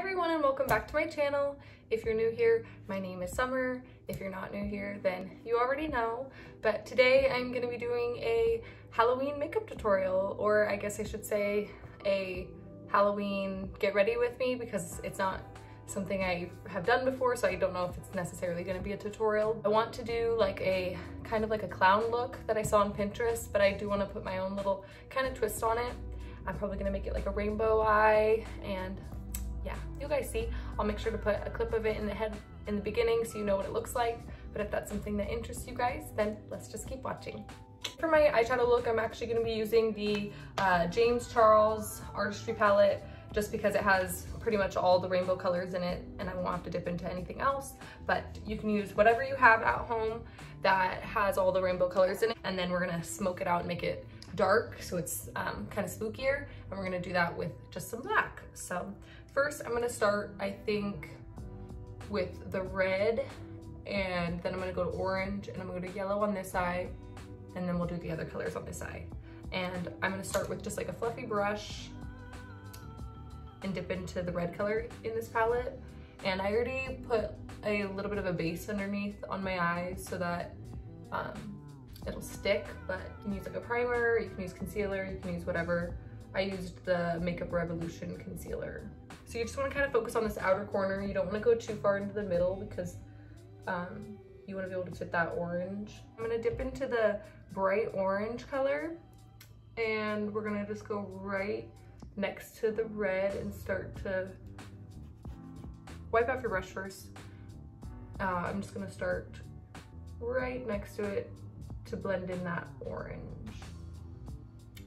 everyone and welcome back to my channel. If you're new here, my name is Summer. If you're not new here, then you already know. But today I'm gonna be doing a Halloween makeup tutorial, or I guess I should say a Halloween get ready with me because it's not something I have done before, so I don't know if it's necessarily gonna be a tutorial. I want to do like a kind of like a clown look that I saw on Pinterest, but I do wanna put my own little kind of twist on it. I'm probably gonna make it like a rainbow eye and yeah, you guys see. I'll make sure to put a clip of it in the head in the beginning so you know what it looks like. But if that's something that interests you guys, then let's just keep watching. For my eyeshadow look, I'm actually gonna be using the uh, James Charles Artistry Palette just because it has pretty much all the rainbow colors in it and I won't have to dip into anything else. But you can use whatever you have at home that has all the rainbow colors in it. And then we're gonna smoke it out and make it dark so it's um, kind of spookier. And we're gonna do that with just some black. So first I'm gonna start, I think, with the red and then I'm gonna go to orange and I'm gonna go to yellow on this side and then we'll do the other colors on this side. And I'm gonna start with just like a fluffy brush and dip into the red color in this palette. And I already put a little bit of a base underneath on my eyes so that um, it'll stick, but you can use like a primer, you can use concealer, you can use whatever. I used the Makeup Revolution concealer. So you just wanna kind of focus on this outer corner. You don't wanna go too far into the middle because um, you wanna be able to fit that orange. I'm gonna dip into the bright orange color and we're gonna just go right next to the red and start to wipe off your brush first. Uh, I'm just gonna start right next to it to blend in that orange.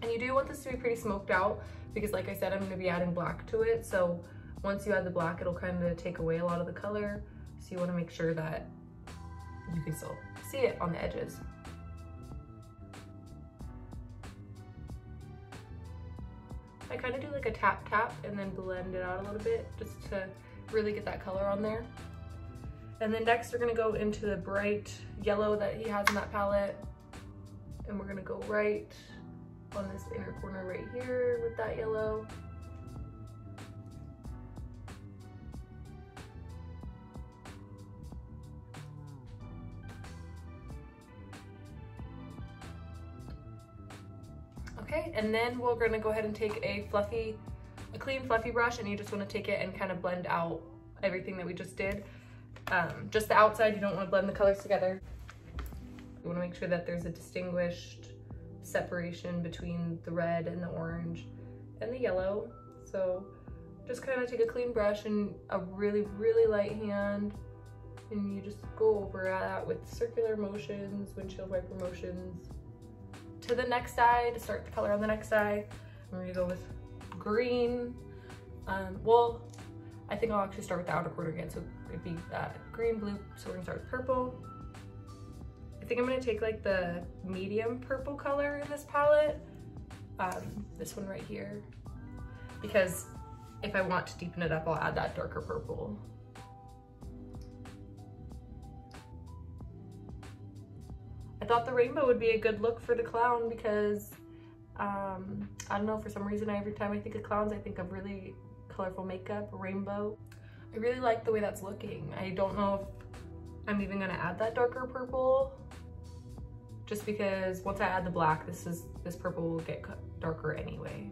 And you do want this to be pretty smoked out because like I said, I'm gonna be adding black to it. So once you add the black, it'll kind of take away a lot of the color. So you wanna make sure that you can still see it on the edges. I kind of do like a tap tap and then blend it out a little bit just to really get that color on there. And then next we're gonna go into the bright yellow that he has in that palette. And we're gonna go right on this inner corner right here with that yellow. Okay, and then we're gonna go ahead and take a fluffy, a clean fluffy brush and you just wanna take it and kind of blend out everything that we just did. Um, just the outside, you don't wanna blend the colors together. You wanna make sure that there's a distinguished separation between the red and the orange and the yellow. So just kind of take a clean brush and a really, really light hand and you just go over that with circular motions, windshield wiper motions, to the next eye to start the color on the next eye. I'm gonna go with green. Um, well, I think I'll actually start with the outer corner again. So it'd be uh, green, blue. So we're gonna start with purple. I think I'm gonna take like the medium purple color in this palette. Um, this one right here. Because if I want to deepen it up, I'll add that darker purple. I thought the rainbow would be a good look for the clown because um, I don't know, for some reason, every time I think of clowns, I think of really colorful makeup, rainbow. I really like the way that's looking. I don't know if I'm even gonna add that darker purple just because once I add the black, this is this purple will get darker anyway.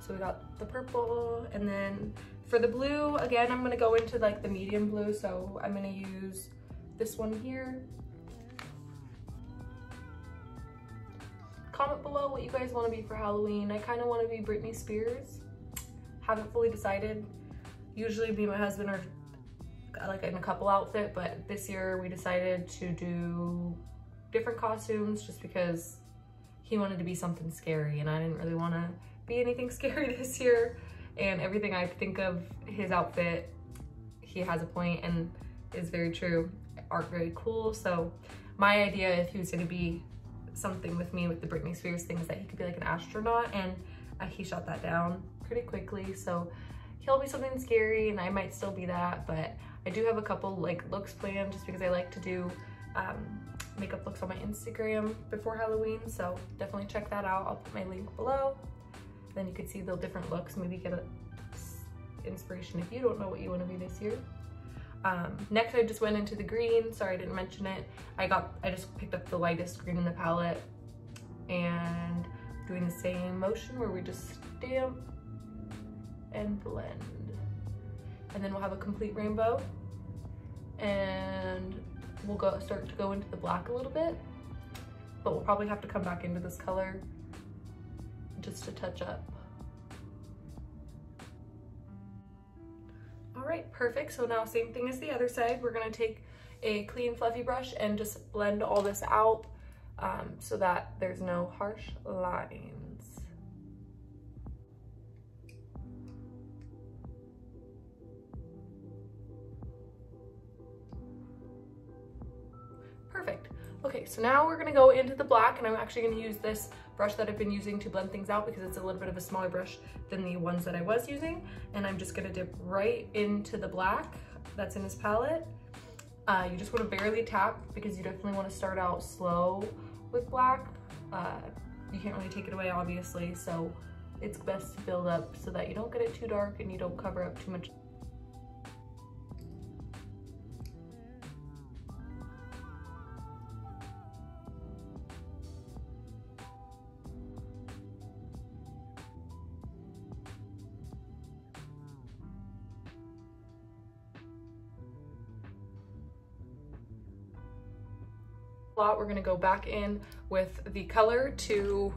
So we got the purple and then for the blue, again, I'm gonna go into like the medium blue. So I'm gonna use this one here. Comment below what you guys want to be for Halloween. I kind of want to be Britney Spears. Haven't fully decided. Usually and my husband are like in a couple outfit, but this year we decided to do different costumes just because he wanted to be something scary and I didn't really want to be anything scary this year. And everything I think of his outfit, he has a point and is very true aren't very cool. So my idea if he was gonna be something with me with the Britney Spears thing is that he could be like an astronaut and uh, he shot that down pretty quickly. So he'll be something scary and I might still be that, but I do have a couple like looks planned just because I like to do um, makeup looks on my Instagram before Halloween. So definitely check that out. I'll put my link below. Then you could see the different looks, maybe get a inspiration if you don't know what you want to be this year. Um, next I just went into the green, sorry I didn't mention it. I got, I just picked up the lightest green in the palette and doing the same motion where we just stamp and blend. And then we'll have a complete rainbow and we'll go start to go into the black a little bit, but we'll probably have to come back into this color just to touch up. All right, perfect. So now same thing as the other side. We're gonna take a clean fluffy brush and just blend all this out um, so that there's no harsh lines. Perfect. Okay, so now we're gonna go into the black and I'm actually gonna use this brush that I've been using to blend things out because it's a little bit of a smaller brush than the ones that I was using. And I'm just gonna dip right into the black that's in this palette. Uh, you just wanna barely tap because you definitely wanna start out slow with black. Uh, you can't really take it away obviously, so it's best to build up so that you don't get it too dark and you don't cover up too much lot. We're gonna go back in with the color to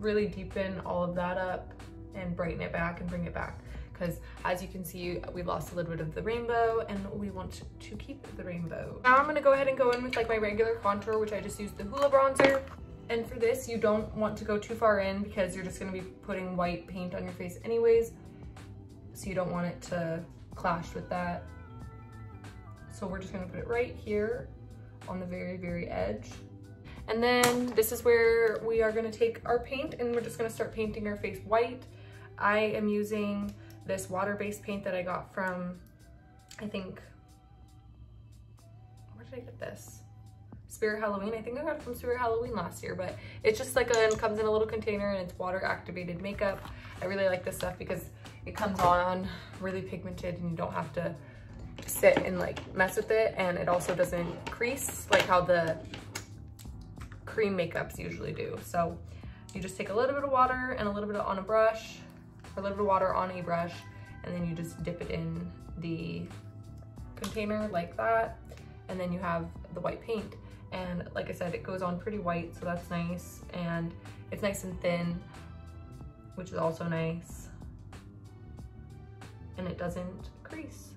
really deepen all of that up and brighten it back and bring it back. Because as you can see, we lost a little bit of the rainbow and we want to keep the rainbow. Now I'm gonna go ahead and go in with like my regular contour, which I just used the Hoola bronzer. And for this, you don't want to go too far in because you're just gonna be putting white paint on your face anyways. So you don't want it to clash with that. So we're just gonna put it right here on the very, very edge. And then this is where we are gonna take our paint and we're just gonna start painting our face white. I am using this water-based paint that I got from, I think, where did I get this? Spirit Halloween. I think I got it from Spirit Halloween last year, but it's just like a, it comes in a little container and it's water activated makeup. I really like this stuff because it comes on really pigmented and you don't have to sit and like mess with it and it also doesn't crease like how the cream makeups usually do. So you just take a little bit of water and a little bit on a brush, or a little bit of water on a brush, and then you just dip it in the container like that. And then you have the white paint. And like I said, it goes on pretty white, so that's nice. And it's nice and thin, which is also nice. And it doesn't crease.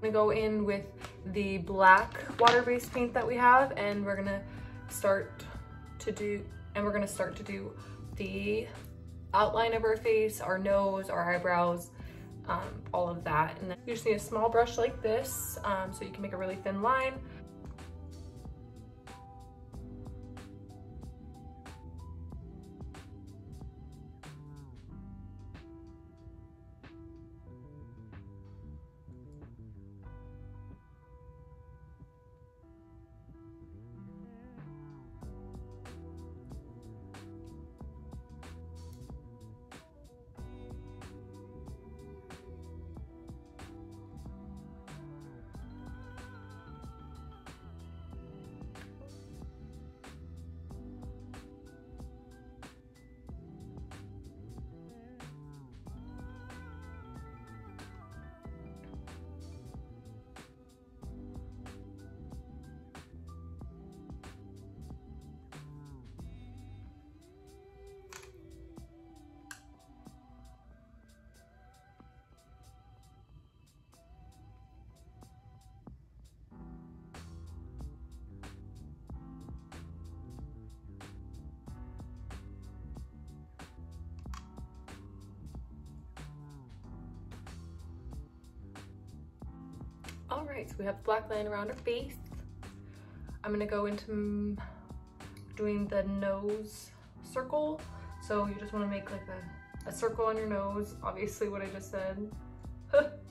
Gonna go in with the black water-based paint that we have and we're gonna start to do, and we're gonna start to do the outline of our face, our nose, our eyebrows, um, all of that. And then you just need a small brush like this um, so you can make a really thin line. Right, so we have the black line around our face. I'm gonna go into doing the nose circle. So you just wanna make like a, a circle on your nose, obviously what I just said.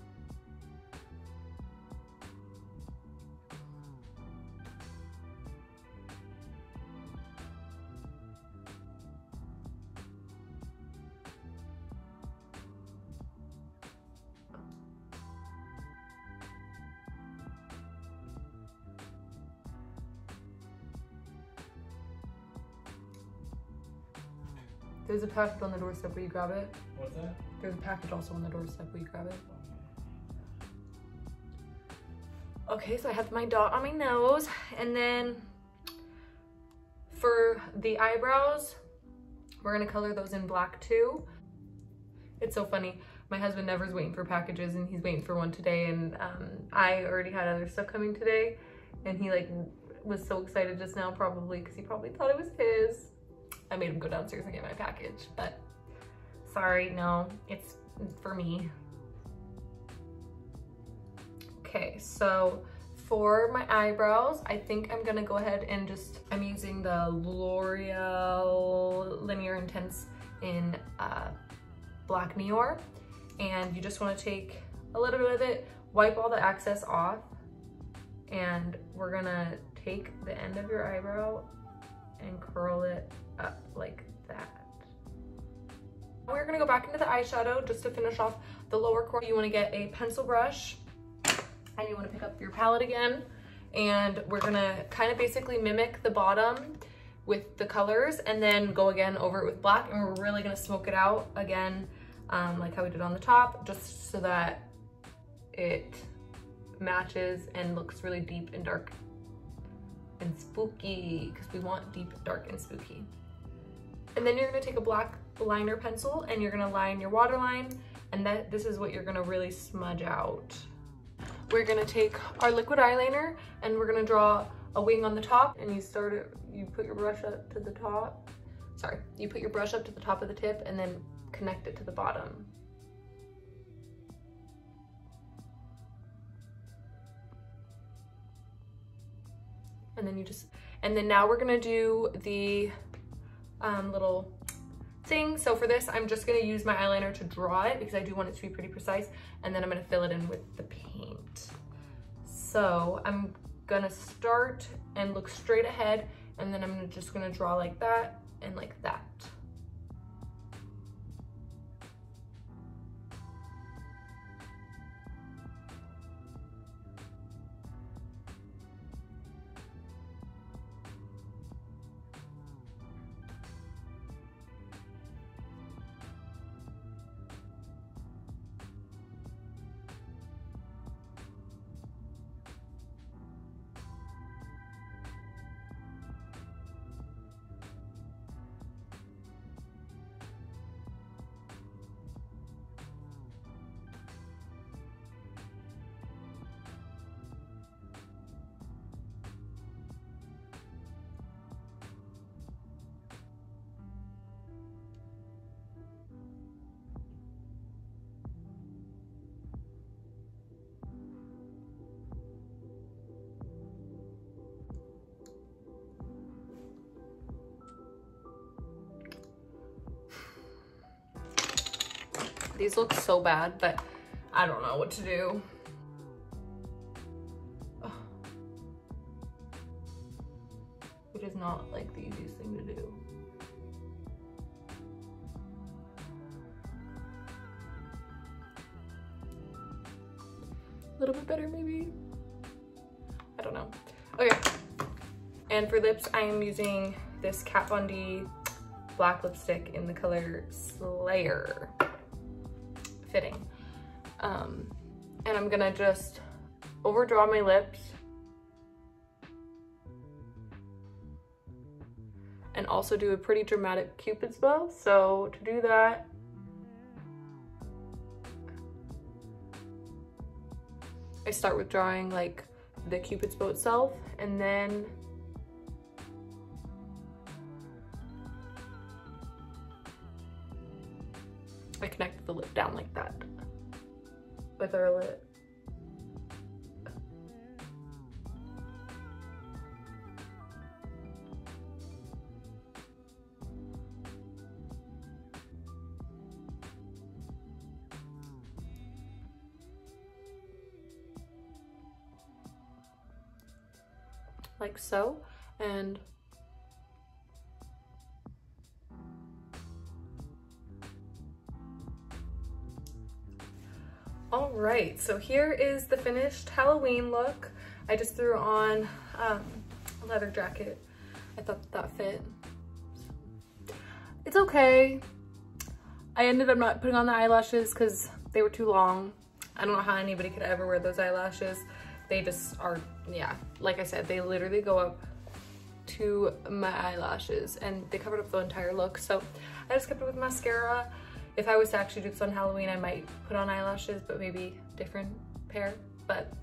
package on the doorstep. Will you grab it? What's that? There's a package also on the doorstep. Will you grab it? Okay, so I have my dot on my nose. And then for the eyebrows, we're gonna color those in black too. It's so funny. My husband never's waiting for packages and he's waiting for one today. And um, I already had other stuff coming today. And he like was so excited just now probably because he probably thought it was his. I made him go downstairs and get my package, but sorry, no, it's for me. Okay, so for my eyebrows, I think I'm gonna go ahead and just, I'm using the L'Oreal Lineur Intense in uh, Black Noir. And you just wanna take a little bit of it, wipe all the excess off, and we're gonna take the end of your eyebrow and curl it up like that. We're gonna go back into the eyeshadow just to finish off the lower corner. You wanna get a pencil brush and you wanna pick up your palette again. And we're gonna kind of basically mimic the bottom with the colors and then go again over it with black. And we're really gonna smoke it out again, um, like how we did on the top, just so that it matches and looks really deep and dark and spooky because we want deep, dark, and spooky. And then you're gonna take a black liner pencil and you're gonna line your waterline and that this is what you're gonna really smudge out. We're gonna take our liquid eyeliner and we're gonna draw a wing on the top and you start it, you put your brush up to the top. Sorry, you put your brush up to the top of the tip and then connect it to the bottom. And then you just, and then now we're gonna do the um, little thing. So for this, I'm just gonna use my eyeliner to draw it because I do want it to be pretty precise. And then I'm gonna fill it in with the paint. So I'm gonna start and look straight ahead and then I'm just gonna draw like that and like that. These look so bad, but I don't know what to do. It is not like the easiest thing to do. A little bit better maybe? I don't know. Okay, and for lips, I am using this Kat Von D black lipstick in the color Slayer Um, and I'm gonna just overdraw my lips. And also do a pretty dramatic cupid's bow. So to do that, I start with drawing like the cupid's bow itself. And then I connect the lip down like that with our lip. like so and right, so here is the finished Halloween look. I just threw on um, a leather jacket. I thought that fit. It's okay. I ended up not putting on the eyelashes because they were too long. I don't know how anybody could ever wear those eyelashes. They just are, yeah, like I said, they literally go up to my eyelashes and they covered up the entire look. So I just kept it with mascara. If I was to actually do this on Halloween, I might put on eyelashes, but maybe different pair. But,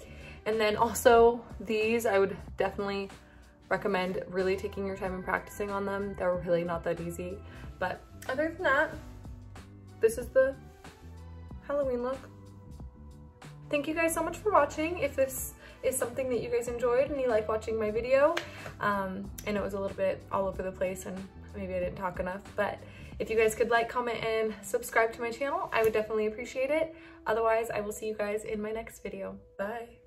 and then also these, I would definitely recommend really taking your time and practicing on them. They're really not that easy. But other than that, this is the Halloween look. Thank you guys so much for watching. If this is something that you guys enjoyed and you like watching my video, um, and it was a little bit all over the place and maybe I didn't talk enough, but if you guys could like, comment, and subscribe to my channel, I would definitely appreciate it. Otherwise, I will see you guys in my next video. Bye.